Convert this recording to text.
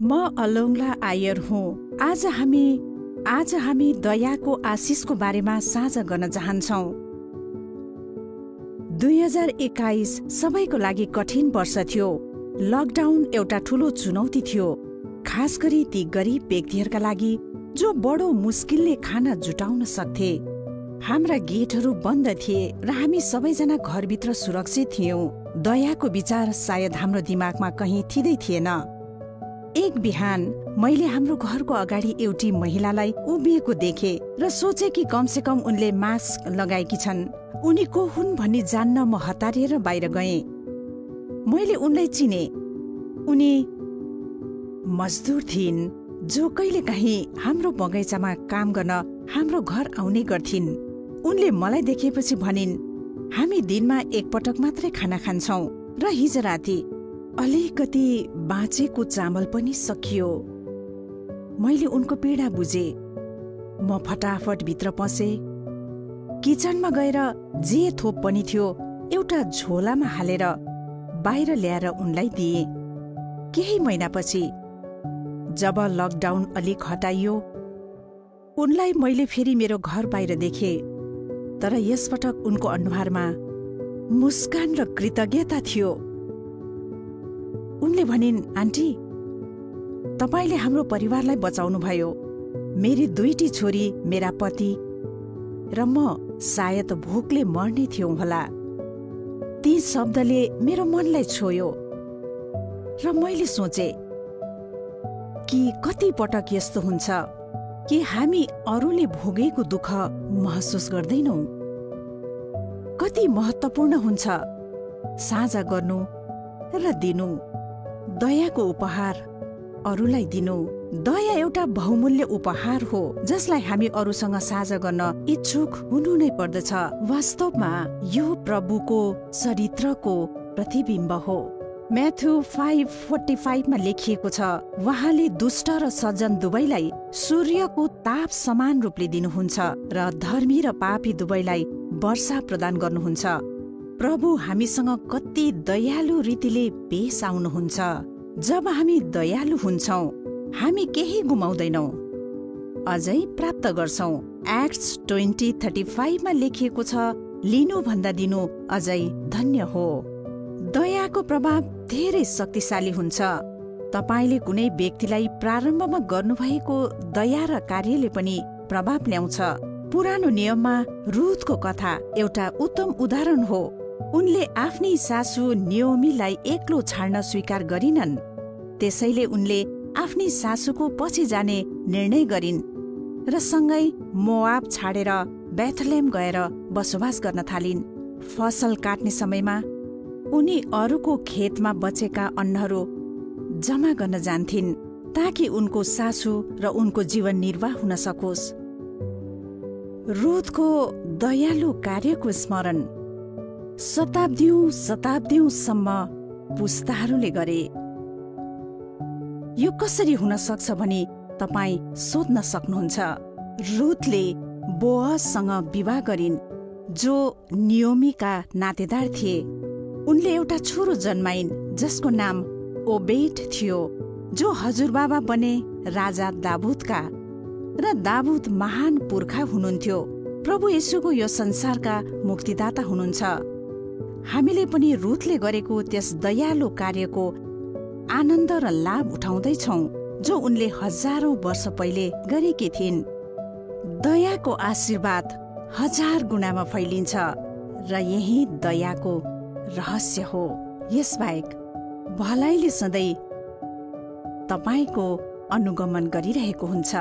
म अलोङ्ला आयर हुँ। आज हामी आज हामी दयाको आशिषको बारेमा साझा गर्न चाहन्छौ। दुई हजार एक्काइस सबैको लागि कठिन वर्ष थियो। लकडाउन एउटा ठूलो चुनौती थियो। खास गरी ती गरिब व्यक्तिहरूका लागि जो बडो मुस्किलले खाना जुटाउन सक्थे। हाम्रा गेटहरू बन्द थिए र हामी सबैजना घरभित्र सुरक्षित थियौं। दयाको विचार सायद हाम्रो दिमागमा कहीँ थिँदै थिएन। एक बिहान मैले हाम्रो घरको अगाडि एउटी महिलालाई उभिएको देखे र सोचे कि कमसे कम उनले मास्क लगाएकी छन्। उनी को हुन् भनी जान्न म हतारिएर बाहिर गएँ। मैले उनलाई चिने। उनी मजदुर थिइन् जो कहिले काहीँ हाम्रो बगैँचामा काम गर्न हाम्रो घर आउने गर्थिन्। उनले मलाई देखेपछि भनिन् हामी दिनमा एकपटक मात्रै खाना खान्छौ र हिजो राति अलिकति बाँचेको चामल पनि सकियो। मैले उनको पीडा बुझे। म फटाफट भित्र पसे। किचनमा गएर जे थोप पनि थियो एउटा झोलामा हालेर बाहिर ल्याएर उनलाई दिए। केही महिनापछि जब लकडाउन अलिक हटाइयो उनलाई मैले फेरि मेरो घर बाहिर देखे। तर यसपटक उनको अनुहारमा मुस्कान र कृतज्ञता थियो। उनले भनिन् आन्टी तपाईँले हाम्रो परिवारलाई बचाउनुभयो। मेरी दुईटी छोरी मेरा पति र म सायद भोकले मर्ने थियौं होला। ती शब्दले मेरो मनलाई छोयो। र मैले सोचे कि कति पटक यस्तो हुन्छ कि हामी अरूले भोगेको दुःख महसुस गर्दैनौ। कति महत्वपूर्ण हुन्छ साझा गर्नु र दिनु। दयाको उपहार अरूलाई दिनु। दया एउटा बहुमूल्य उपहार हो जसलाई हामी अरूसँग साझा गर्न इच्छुक हुनु नै पर्दछ। वास्तवमा यो प्रभुको चरित्रको प्रतिबिम्ब हो। म्याथ्यु फाइभ फोर्टी फाइभमा लेखिएको छ उहाँले दुष्ट र सज्जन दुवैलाई सूर्यको ताप समान रूपले दिनुहुन्छ र धर्मी र पापी दुवैलाई वर्षा प्रदान गर्नुहुन्छ। प्रभु हामीसँग कति दयालु रीतिले पेश आउनुहुन्छ। जब हामी दयालु हुन्छौ हामी केही गुमाउँदैनौ। अझै प्राप्त गर्छौ। एक्ट्स ट्वेन्टी थर्टी फाइभमा लेखिएको छ लिनु भन्दा दिनु अझै धन्य हो। दयाको प्रभाव धेरै शक्तिशाली हुन्छ। तपाईँले कुनै व्यक्तिलाई प्रारम्भमा गर्नुभएको दया र कार्यले पनि प्रभाव ल्याउँछ। पुरानो नियममा रुथको कथा एउटा उत्तम उदाहरण हो। उनले आफ्नी सासु नियोमीलाई एक्लो छाड्न स्वीकार गरिनन्। त्यसैले उनले आफ्नी सासुको पछि जाने निर्णय गरिन् र सँगै मोआब छाडेर बेथलेम गएर बसोबास गर्न थालिन्। फसल काट्ने समयमा उनी अरूको खेतमा बचेका अन्नहरू जमा गर्न जान्थिन् ताकि उनको सासु र उनको जीवन निर्वाह हुन सकोस्। रुथको दयालु कार्यको स्मरण शताब्दीौं शताब्दीौंसम्म पुस्ताहरूले गरे। यो कसरी हुन सक्छ भनी तपाईँ सोध्न सक्नुहुन्छ। रुथले बोअससँग विवाह गरिन् जो नियोमीका नातेदार थिए। उनले एउटा छोरो जन्माइन् जसको नाम ओबेट थियो जो हजुरबाबा बने राजा दाबुदका र दाबुद महान पुर्खा हुनुहुन्थ्यो। प्रभु येशुको यो संसारका मुक्तिदाता हुनुहुन्छ। हामीले पनि रुथले गरेको त्यस दयालु कार्यको आनन्द र लाभ उठाउँदैछौ जो उनले हजारौं वर्ष पहिले गरेकी थिइन्। दयाको आशीर्वाद हजार गुणामा फैलिन्छ र यही दयाको रहस्य हो। यसबाहेक भलाइले सधैँ तपाईँको अनुगमन गरिरहेको हुन्छ।